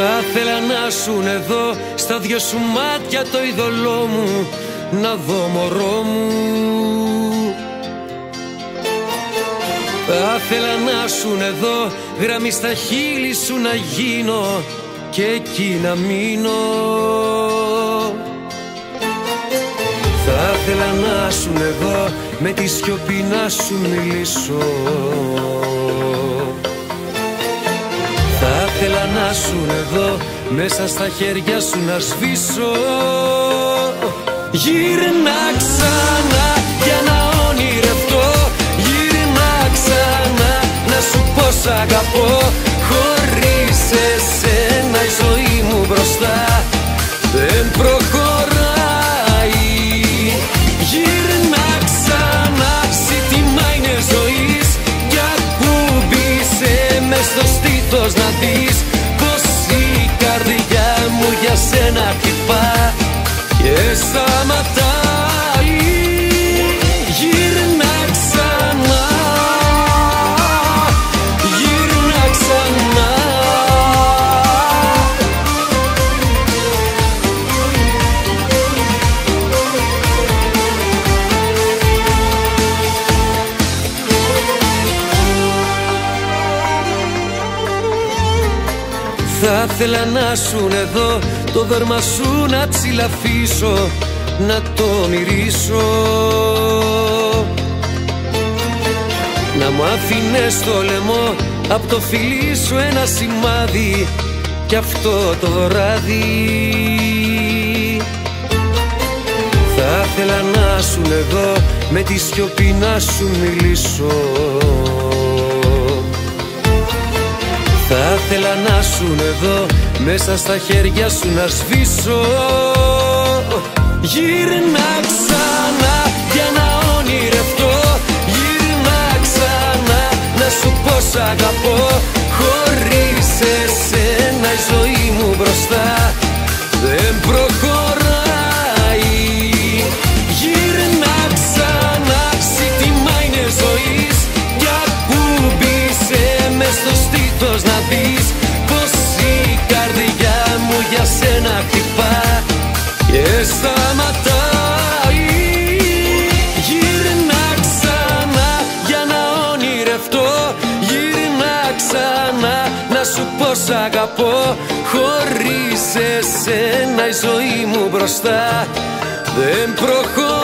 Θα ήθελα να σου εδώ στα δυο σου μάτια το είδωλό μου να δω μωρό μου. Θα ήθελα να σου εδώ γραμμή στα χείλη σου να γίνω και εκεί να μείνω. Θα ήθελα να σου εδώ με τη σιωπή να σου μιλήσω ήθελα να σου εδώ μέσα στα χέρια σου να σβήσω. Γύρνα ξανά σταματάει. Γύρνα ξανά. Γύρνα ξανά. Θα ήθελα να σου εδώ το δέρμα σου να τσιλαφίσω να το μυρίσω. Να μου αφήνες το λαιμό απ' το φιλί σου ένα σημάδι κι αυτό το βράδυ Θα ήθελα να σου εδώ με τη σιωπή να σου μιλήσω θα ήθελα να σου εδώ μέσα στα χέρια σου να σβήσω. Γύρνα σταματάει Γύρνα ξανά για να ονειρευτώ. Γύρνα ξανά να σου πω σ' αγαπώ. Χωρίς εσένα η ζωή μου μπροστά. Δεν προχωράει